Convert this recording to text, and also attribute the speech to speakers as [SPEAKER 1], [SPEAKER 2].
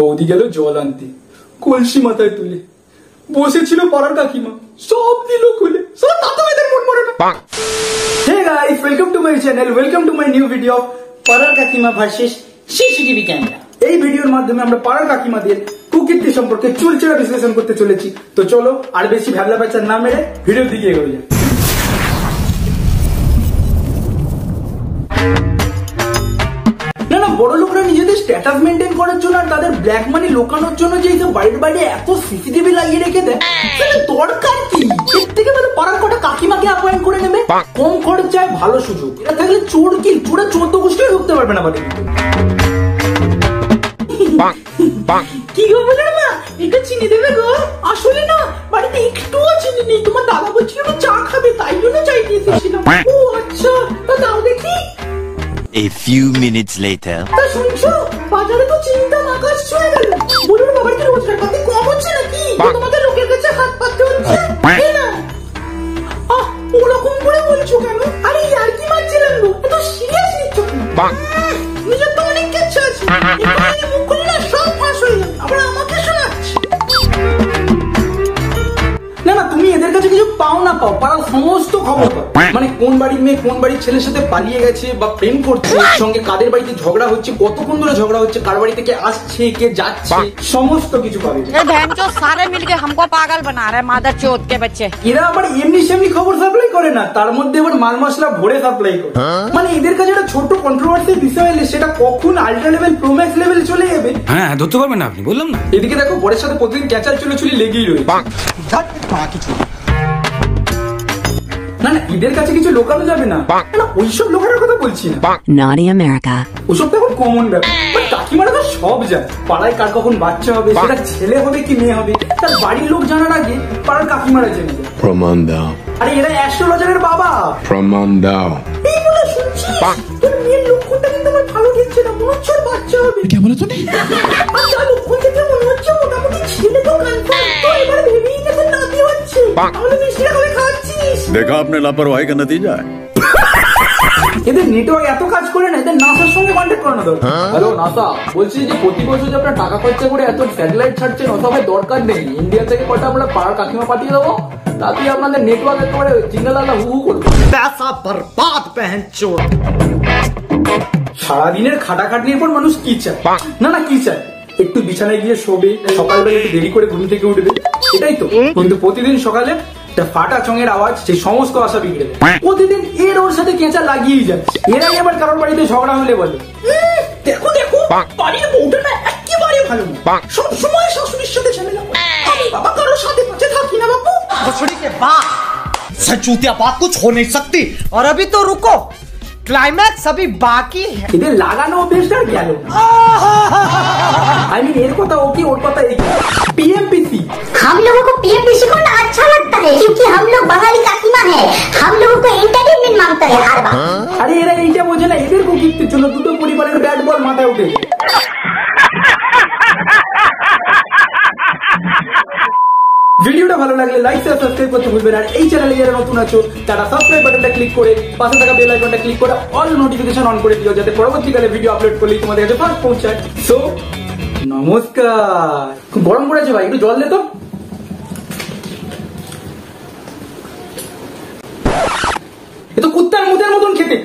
[SPEAKER 1] বৌদি গেল জল আনতে। কলসি মাথায় তুলে বসেছিল পাড়ার কাকিমা। সব দিল খুলে। সব তাতে মরে hey guys welcome to my channel welcome to my new video পাড়ার কাকিমা ভার্সেস সিসিটিভি ক্যামেরা এই ভিডিওর মাধ্যমে আমরা পাড়ার কাকিমাদের কুকীর্তি সম্পর্কে চুলচেরা বিশ্লেষণ করতে চলেছি। তো চলো আর বেশি ভ্যাবলা বাচ্চার না মেরে ভিডিওর দিকে এগোয় যায় স্ট্যাটাস মেনটেন করার জন্য আর তাদের ব্ল্যাক মানি লোকানোর জন্য যে এই যে বাড়ির বাইরে এত সিসিটিভি লাগিয়ে রেখে দেয় দরকার কি? এর থেকে ভালো পাড়ার কটা কাকিমাকে অ্যাপয়েন্ট করে নেবে? কম খরচায় ভালো সুযোগ। এটা থাকলে চোর কি? চোরা চোদ্দ গোষ্ঠীও ঢুকতে পারবে না ভিতরে। কি গো বলে মা একটু চিনি দেবে গো? আসলে না বাড়িতে একটুও চিনি নেই। তোমার দাদা বলছিল চা খাবে তাই জন্য চাইতে এসেছিলাম। ও আচ্ছা।
[SPEAKER 2] A few minutes later.
[SPEAKER 1] তা শুনছো? বাজারে তো চিন্তা আকাশ ছুঁয়ে গেল। বলুন বাবার কি রোজগার পাতি কম হচ্ছে নাকি? তোমাদের লোকের কাছে হাত পাততে হচ্ছে? এই না। আহ ওরকম করে বলছো কেন? আরে ইয়ার কি মারছিলাম গো এত সিরিয়াস নিচ্ছ। কেন? নিজের তো অনেক কিচ্ছু আছে। মুখ দাও সমস্ত খবর মানে কোন বাড়ির মেয়ে কোন বাড়ির ছেলের সাথে পালিয়ে গেছে বা প্রেম করছে সঙ্গে কাদের বাড়িতে ঝগড়া হচ্ছে কতক্ষণ ধরে ঝগড়া হচ্ছে কার বাড়ি থেকে আসছে কে যাচ্ছে সমস্ত কিছু পাবে।
[SPEAKER 3] সারে মিলকে হামকো পাগল বানা রে মাদার চোদ কে বাচ্চে।
[SPEAKER 1] এরা আবার এমনি সেমনি খবর সাপ্লাই করে না তার মধ্যে আবার মাল মশলা ভরে সাপ্লাই করে। মানে এদের কাছে একটা ছোট কন্ট্রোভার্সি বিষয় এলে সেটা কখন আলট্রা লেভেল প্রোম্যাক্স লেভেল চলে যাবে?
[SPEAKER 4] হ্যাঁ, হ্যাঁ ধরতে পারবেন না আপনি বললাম না।
[SPEAKER 1] এদিকে দেখো পরের সাথে প্রতিদিন ক্যাচাল চলে চলে লেগেই রয়েছে। না না এদের কাছে কিছু লোকানো যাবে না। না ওইসব লোকানোর কথা বলছি না. ওসব তো এখন কমন ব্যাপার। কাকিমারা তো সব যায় পাড়ায় কার কখন বাচ্চা হবে সেটা ছেলে হবে কি মেয়ে হবে তার বাড়ির লোক জানার আগে পাড়ার কাকিমারা জেনে যায়
[SPEAKER 5] প্রমাণ দাও।
[SPEAKER 1] আরে এরা অ্যাস্ট্রোলজারের বাবা।
[SPEAKER 5] প্রমাণ দাও।
[SPEAKER 1] এই শুনছি তোর মেয়ের লক্ষণটা কিন্তু আমার ভালো দেখছে না মনে হচ্ছে বাচ্চা হবে। কে বলে তুমি আর লক্ষণ দেখে
[SPEAKER 6] देखा आपने लापरवाही का नतीजा है
[SPEAKER 1] এদের নেটওয়ার্ক এত কাজ করে না এদের নাসার সঙ্গে কন্ট্যাক্ট করানো দরকার হ্যালো নাসা বলছি যে প্রতি বছর যে আপনার টাকা খরচা করে এত স্যাটেলাইট ছাড়ছেন অসবের দরকার নেই ইন্ডিয়া থেকে কটা আমরা পাড়ার কাকিমা পাঠিয়ে দেবো তাতে আপনাদের নেটওয়ার্ক একেবারে জিঙ্গাল আল্লাহ হু হু করবে
[SPEAKER 7] पैसा बर्बाद पहन चोर
[SPEAKER 1] সারাদিনের খাটাখাটনির পর মানুষ কি চায় না না কি চায় একটু বিছানায় গিয়ে শোবে সকালবেলা একটু দেরি করে ঘুম থেকে উঠবে এটাই তো কিন্তু প্রতিদিন সকালে একটা ফাটা চঙের আওয়াজ সেই সমস্ত আশা বিগড়ে দেয় প্রতিদিন এর ওর সাথে কেঁচা লাগিয়েই যাচ্ছে এরাই আবার কারোর বাড়িতে ঝগড়া হলে বলে "উম, দেখো দেখো বাড়ির বউটা না একেবারে ভালো না সব সময় শাশুড়ির সাথে ঝামেলা করে। আমি বাবা কারোর সাথে পাচ্ছে থাকি না বাবু
[SPEAKER 7] भोसड़ी के बाद सचूतिया बात कुछ हो नहीं सकती और अभी तो रुको क्लाइमैक्स अभी बाकी है
[SPEAKER 1] এদের লাগানো অভ্যেসটা আর গেল আই মিন এর কথা ওকে ওর কথা এই পিএমপিসি
[SPEAKER 8] हम लोगों को पीएमपीसी को ना अच्छा लगता है क्योंकि हम लोग बंगाली काकीमा है हम लोगों को एंटरटेनमेंट मांगता है हर बार
[SPEAKER 1] আরে এরা এইটা বোঝে না এদের কুকীর্তির জন্য দুটো পরিবারের ব্যাট বল মাথায় উঠে ভিডিওটা ভালো লাগলে লাইক শেয়ার সাবস্ক্রাইব করতে ভুলবেন আর এই চ্যানেলে যারা নতুন আছো তারা সাবস্ক্রাইব বাটনটা ক্লিক করে পাশে থাকা বেল আইকনটা ক্লিক করে অল নোটিফিকেশন অন করে দিও যাতে পরবর্তীকালে ভিডিও আপলোড করলেই তোমাদের কাছে ফার্স্ট পৌঁছায় সো নমস্কার খুব গরম পড়েছে ভাই একটু জল দে তো এ তো কুত্তার মুদের মতন খেতে।